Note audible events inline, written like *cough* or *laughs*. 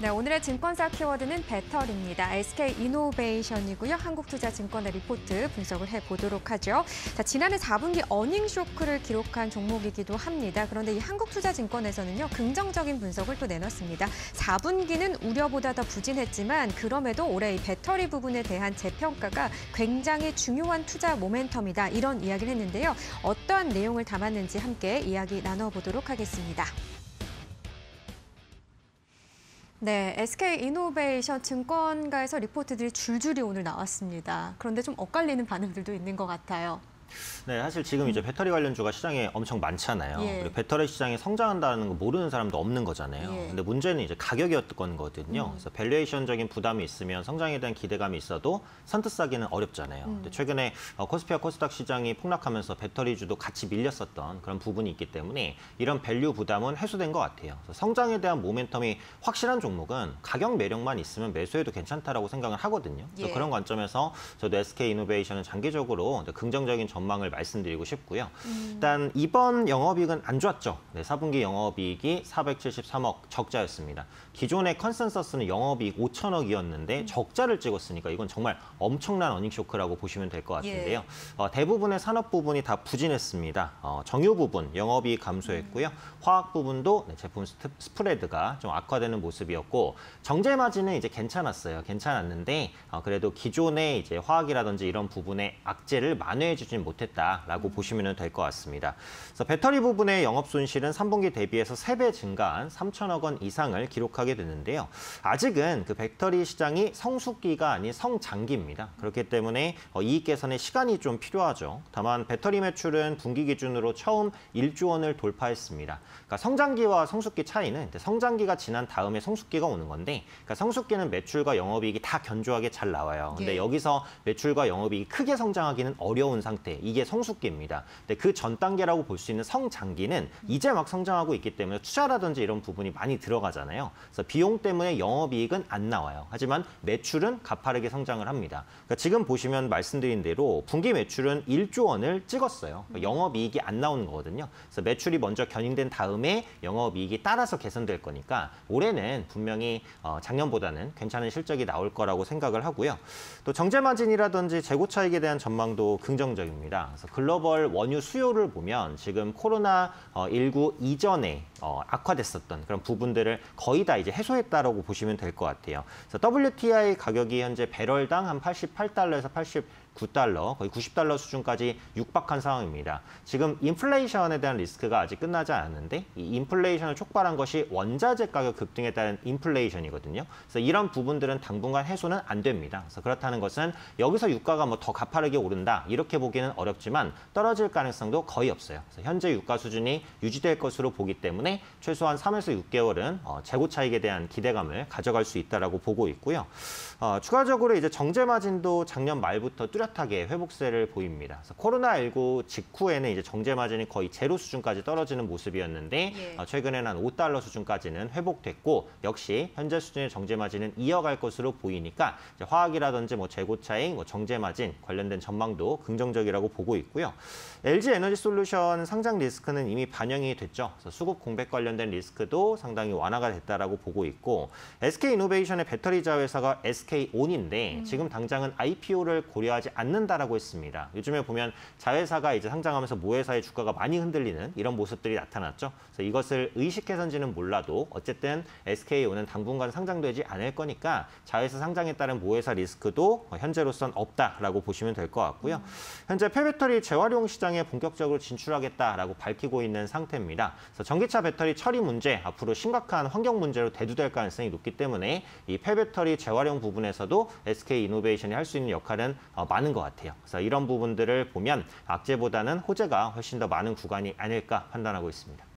네, 오늘의 증권사 키워드는 배터리입니다. SK 이노베이션이고요. 한국투자증권의 리포트 분석을 해보도록 하죠. 자, 지난해 4분기 어닝 쇼크를 기록한 종목이기도 합니다. 그런데 이 한국투자증권에서는요, 긍정적인 분석을 또 내놨습니다. 4분기는 우려보다 더 부진했지만 그럼에도 올해 이 배터리 부분에 대한 재평가가 굉장히 중요한 투자 모멘텀이다. 이런 이야기를 했는데요. 어떠한 내용을 담았는지 함께 이야기 나눠보도록 하겠습니다. 네, SK 이노베이션 증권가에서 리포트들이 줄줄이 오늘 나왔습니다. 그런데 좀 엇갈리는 *laughs* 반응들도 있는 것 같아요. 네, 사실 지금 이제 배터리 관련주가 시장에 엄청 많잖아요. 예. 그리고 배터리 시장이 성장한다는 거 모르는 사람도 없는 거잖아요. 예. 근데 문제는 이제 가격이었던 거거든요. 음. 그래서 valuation적인 부담이 있으면 성장에 대한 기대감이 있어도 선뜻 사기는 어렵잖아요. 음. 근데 최근에 어, 코스피와 코스닥 시장이 폭락하면서 배터리주도 같이 밀렸었던 그런 부분이 있기 때문에 이런 value 부담은 해소된 것 같아요. 성장에 대한 모멘텀이 확실한 종목은 가격 매력만 있으면 매수해도 괜찮다라고 생각을 하거든요. 예. 그런 관점에서 저도 SK 이노베이션은 장기적으로 긍정적인 전망을 말씀드리고 싶고요. 일단 이번 영업이익은 안 좋았죠. 네, 4분기 영업이익이 473억 적자였습니다. 기존의 컨센서스는 영업이익 5천억이었는데 적자를 찍었으니까 이건 정말 엄청난 어닝 쇼크라고 보시면 될 것 같은데요. 어, 대부분의 산업 부분이 다 부진했습니다. 어, 정유 부분 영업이익 감소했고요. 화학 부분도 네, 제품 스프레드가 좀 악화되는 모습이었고 정제 마진은 이제 괜찮았어요. 괜찮았는데 어, 그래도 기존의 이제 화학이라든지 이런 부분에 악재를 만회해 주진 못했다라고 보시면 될 것 같습니다. 그래서 배터리 부분의 영업 손실은 3분기 대비해서 3배 증가한 3천억 원 이상을 기록하게 되는데요. 아직은 그 배터리 시장이 성숙기가 아닌 성장기입니다. 그렇기 때문에 어, 이익 개선에 시간이 좀 필요하죠. 다만 배터리 매출은 분기 기준으로 처음 1조 원을 돌파했습니다. 그러니까 성장기와 성숙기 차이는 성장기가 지난 다음에 성숙기가 오는 건데 그러니까 성숙기는 매출과 영업이익이 다 견조하게 잘 나와요. 근데 예. 여기서 매출과 영업이익이 크게 성장하기는 어려운 상태. 이게 성숙기입니다. 근데 그 전 단계라고 볼 수 있는 성장기는 이제 막 성장하고 있기 때문에 투자라든지 이런 부분이 많이 들어가잖아요. 그래서 비용 때문에 영업이익은 안 나와요. 하지만 매출은 가파르게 성장을 합니다. 그러니까 지금 보시면 말씀드린 대로 분기 매출은 1조 원을 찍었어요. 그러니까 영업이익이 안 나오는 거거든요. 그래서 매출이 먼저 견인된 다음에 영업이익이 따라서 개선될 거니까 올해는 분명히 어, 작년보다는 괜찮은 실적이 나올 거라고 생각을 하고요. 또 정제 마진이라든지 재고 차익에 대한 전망도 긍정적입니다. 그래서 글로벌 원유 수요를 보면 지금 코로나 19 이전에 어, 악화됐었던 그런 부분들을 거의 다 이제 해소했다라고 보시면 될 것 같아요. 그래서 WTI 가격이 현재 배럴당 한 88달러에서 89달러, 거의 90달러 수준까지 육박한 상황입니다. 지금 인플레이션에 대한 리스크가 아직 끝나지 않았는데 이 인플레이션을 촉발한 것이 원자재 가격 급등에 따른 인플레이션이거든요. 그래서 이런 부분들은 당분간 해소는 안 됩니다. 그래서 그렇다는 것은 여기서 유가가 뭐 더 가파르게 오른다 이렇게 보기는 어렵지만 떨어질 가능성도 거의 없어요. 그래서 현재 유가 수준이 유지될 것으로 보기 때문에 최소한 3에서 6개월은 어, 재고 차익에 대한 기대감을 가져갈 수 있다라고 보고 있고요. 어, 추가적으로 이제 정제 마진도 작년 말부터 뚜렷 하게 회복세를 보입니다. 그래서 코로나19 직후에는 이제 정제 마진이 거의 제로 수준까지 떨어지는 모습이었는데 예. 어, 최근에는 한 5달러 수준까지는 회복됐고 역시 현재 수준의 정제 마진은 이어갈 것으로 보이니까 화학이라든지 뭐 재고 차익, 뭐 정제 마진 관련된 전망도 긍정적이라고 보고 있고요. LG 에너지 솔루션 상장 리스크는 이미 반영이 됐죠. 수급 공백 관련된 리스크도 상당히 완화가 됐다라고 보고 있고 SK 이노베이션의 배터리 자회사가 SK 온인데 지금 당장은 IPO를 고려하지 않는다라고 했습니다. 요즘에 보면 자회사가 이제 상장하면서 모회사의 주가가 많이 흔들리는 이런 모습들이 나타났죠. 그래서 이것을 의식해서인지는 몰라도 어쨌든 SK온은 당분간 상장되지 않을 거니까 자회사 상장에 따른 모회사 리스크도 현재로선 없다라고 보시면 될 것 같고요. 현재 폐배터리 재활용 시장에 본격적으로 진출하겠다라고 밝히고 있는 상태입니다. 그래서 전기차 배터리 처리 문제 앞으로 심각한 환경 문제로 대두될 가능성이 높기 때문에 이 폐배터리 재활용 부분에서도 SK 이노베이션이 할 수 있는 역할은 어, 많은 것 같아요. 그래서 이런 부분들을 보면 악재보다는 호재가 훨씬 더 많은 구간이 아닐까 판단하고 있습니다.